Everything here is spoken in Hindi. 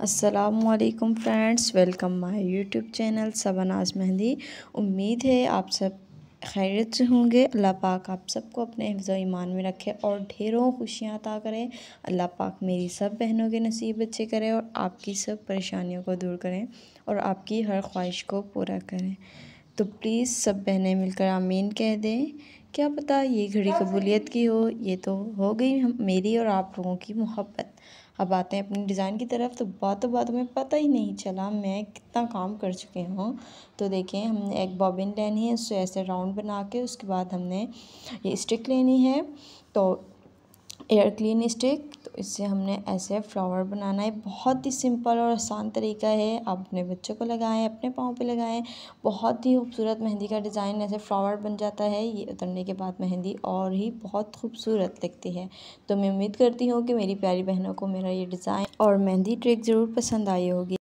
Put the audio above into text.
असलकुम friends, welcome my YouTube channel Sabnaz Mehndi. उम्मीद है आप सब खैरियत से होंगे। अल्लाह पाक आप सबको अपने हिफ्ज़ ईमान में रखे और ढेरों खुशियाँ अता करें। अल्लाह पाक मेरी सब बहनों के नसीब अच्छे करें और आपकी सब परेशानियों को दूर करें और आपकी हर ख्वाहिश को पूरा करें। तो प्लीज़ सब बहनें मिलकर आमीन कह दें। क्या पता ये घड़ी कबूलियत की हो? ये तो हो गई हम, मेरी और आप लोगों की मोहब्बत। अब आते हैं अपनी डिज़ाइन की तरफ़ तो बातों बातों में पता ही नहीं चला मैं कितना काम कर चुके हूँ। तो देखें, हमने एक बॉबिन लेनी है, उससे ऐसे राउंड बना के, उसके बाद हमने ये स्टिक लेनी है। तो एयर क्लीन स्टिक इससे हमने ऐसे फ्लावर बनाना है। बहुत ही सिंपल और आसान तरीका है। आप अपने बच्चों को लगाएँ, अपने पाँव पे लगाएँ। बहुत ही खूबसूरत मेहंदी का डिज़ाइन ऐसे फ्लावर बन जाता है। ये उतरने के बाद मेहंदी और ही बहुत खूबसूरत लगती है। तो मैं उम्मीद करती हूँ कि मेरी प्यारी बहनों को मेरा ये डिज़ाइन और मेहंदी ट्रिक ज़रूर पसंद आई होगी।